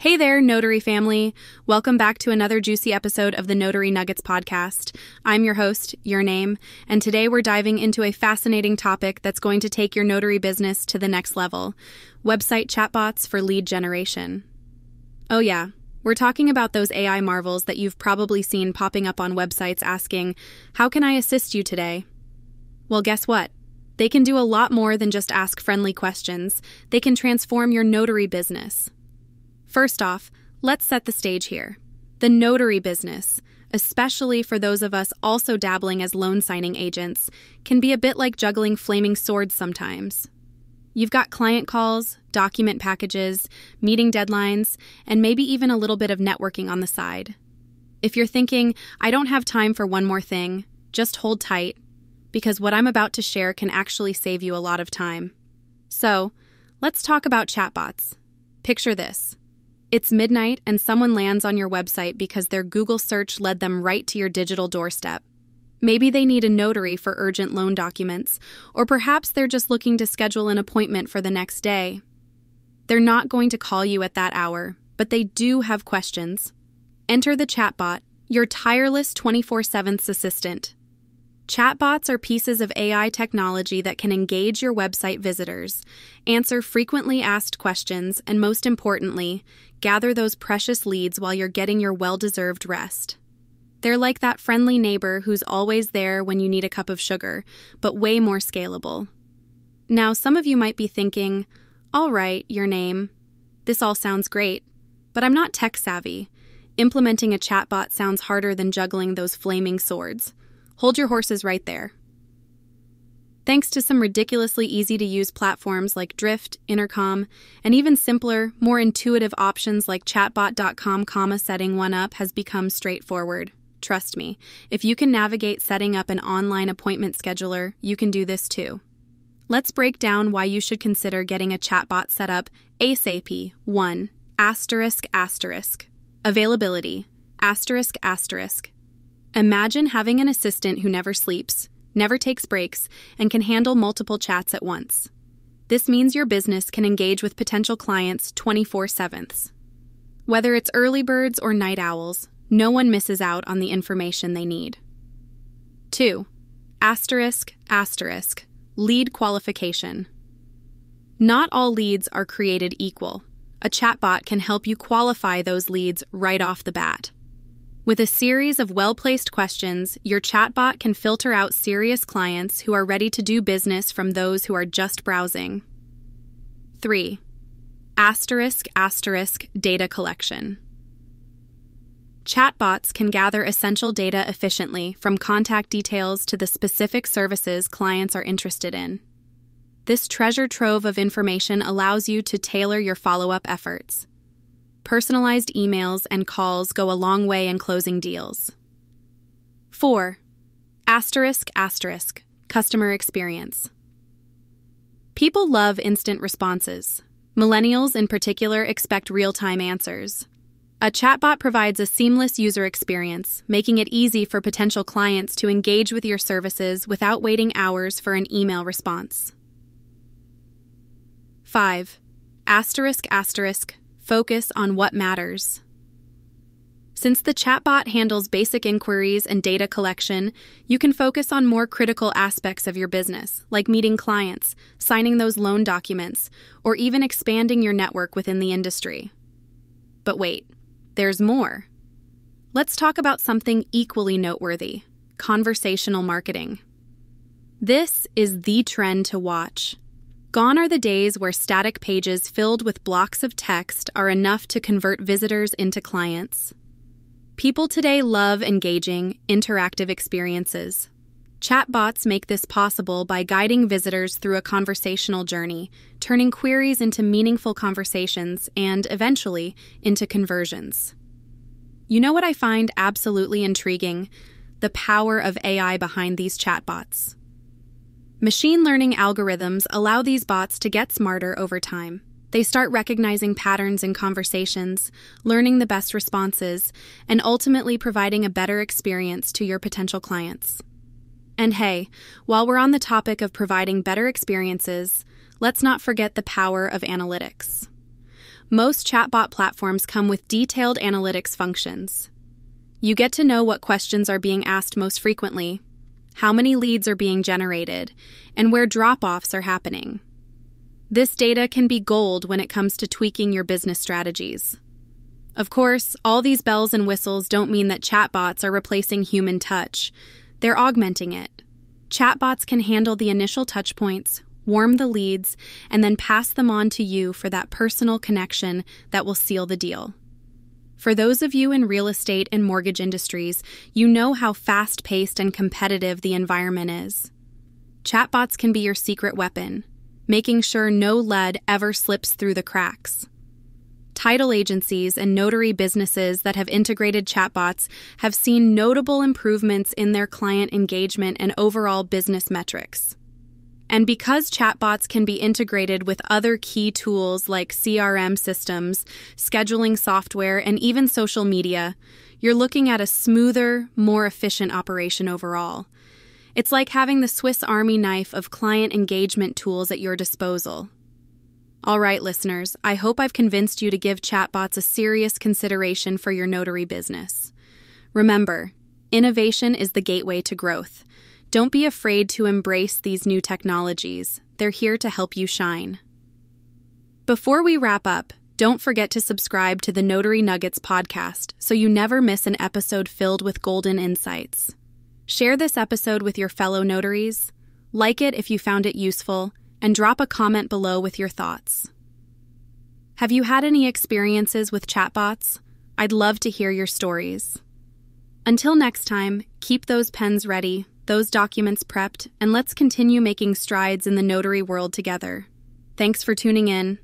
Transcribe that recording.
Hey there, Notary family. Welcome back to another juicy episode of the Notary Nuggets podcast. I'm your host, Your Name, and today we're diving into a fascinating topic that's going to take your notary business to the next level website chatbots for lead generation. Oh, yeah, we're talking about those AI marvels that you've probably seen popping up on websites asking, How can I assist you today? Well, guess what? They can do a lot more than just ask friendly questions, they can transform your notary business. First off, let's set the stage here. The notary business, especially for those of us also dabbling as loan signing agents, can be a bit like juggling flaming swords sometimes. You've got client calls, document packages, meeting deadlines, and maybe even a little bit of networking on the side. If you're thinking, I don't have time for one more thing, just hold tight, because what I'm about to share can actually save you a lot of time. So, let's talk about chatbots. Picture this it's midnight and someone lands on your website because their Google search led them right to your digital doorstep. Maybe they need a notary for urgent loan documents, or perhaps they're just looking to schedule an appointment for the next day. They're not going to call you at that hour, but they do have questions. Enter the chatbot, your tireless 24 7 assistant. Chatbots are pieces of AI technology that can engage your website visitors, answer frequently asked questions, and most importantly, gather those precious leads while you're getting your well deserved rest. They're like that friendly neighbor who's always there when you need a cup of sugar, but way more scalable. Now, some of you might be thinking, all right, your name. This all sounds great, but I'm not tech savvy. Implementing a chatbot sounds harder than juggling those flaming swords. Hold your horses right there. Thanks to some ridiculously easy to use platforms like Drift, Intercom, and even simpler, more intuitive options like chatbot.com, comma setting one up has become straightforward. Trust me, if you can navigate setting up an online appointment scheduler, you can do this too. Let's break down why you should consider getting a chatbot set up ASAP. 1. Asterisk asterisk. Availability. Asterisk asterisk. Imagine having an assistant who never sleeps, never takes breaks, and can handle multiple chats at once. This means your business can engage with potential clients 24 7. Whether it's early birds or night owls, no one misses out on the information they need. 2. Asterisk, asterisk, lead qualification. Not all leads are created equal. A chatbot can help you qualify those leads right off the bat. With a series of well placed questions, your chatbot can filter out serious clients who are ready to do business from those who are just browsing. 3. Asterisk asterisk data collection. Chatbots can gather essential data efficiently from contact details to the specific services clients are interested in. This treasure trove of information allows you to tailor your follow up efforts. Personalized emails and calls go a long way in closing deals. 4. Asterisk asterisk customer experience. People love instant responses. Millennials, in particular, expect real time answers. A chatbot provides a seamless user experience, making it easy for potential clients to engage with your services without waiting hours for an email response. 5. Asterisk asterisk focus on what matters. Since the chatbot handles basic inquiries and data collection, you can focus on more critical aspects of your business, like meeting clients, signing those loan documents, or even expanding your network within the industry. But wait, there's more. Let's talk about something equally noteworthy conversational marketing. This is the trend to watch. Gone are the days where static pages filled with blocks of text are enough to convert visitors into clients. People today love engaging, interactive experiences. Chatbots make this possible by guiding visitors through a conversational journey, turning queries into meaningful conversations and, eventually, into conversions. You know what I find absolutely intriguing? The power of AI behind these chatbots. Machine learning algorithms allow these bots to get smarter over time. They start recognizing patterns in conversations, learning the best responses, and ultimately providing a better experience to your potential clients. And hey, while we're on the topic of providing better experiences, let's not forget the power of analytics. Most chatbot platforms come with detailed analytics functions. You get to know what questions are being asked most frequently, how many leads are being generated, and where drop offs are happening. This data can be gold when it comes to tweaking your business strategies. Of course, all these bells and whistles don't mean that chatbots are replacing human touch. They're augmenting it. Chatbots can handle the initial touchpoints, warm the leads, and then pass them on to you for that personal connection that will seal the deal. For those of you in real estate and mortgage industries, you know how fast paced and competitive the environment is. Chatbots can be your secret weapon, making sure no lead ever slips through the cracks. Title agencies and notary businesses that have integrated chatbots have seen notable improvements in their client engagement and overall business metrics. And because chatbots can be integrated with other key tools like CRM systems, scheduling software, and even social media, you're looking at a smoother, more efficient operation overall. It's like having the Swiss Army knife of client engagement tools at your disposal. All right, listeners, I hope I've convinced you to give chatbots a serious consideration for your notary business. Remember, innovation is the gateway to growth. Don't be afraid to embrace these new technologies, they're here to help you shine. Before we wrap up, don't forget to subscribe to the Notary Nuggets podcast so you never miss an episode filled with golden insights. Share this episode with your fellow notaries, like it if you found it useful, and drop a comment below with your thoughts. Have you had any experiences with chatbots? I'd love to hear your stories. Until next time, keep those pens ready those documents prepped, and let's continue making strides in the notary world together. Thanks for tuning in.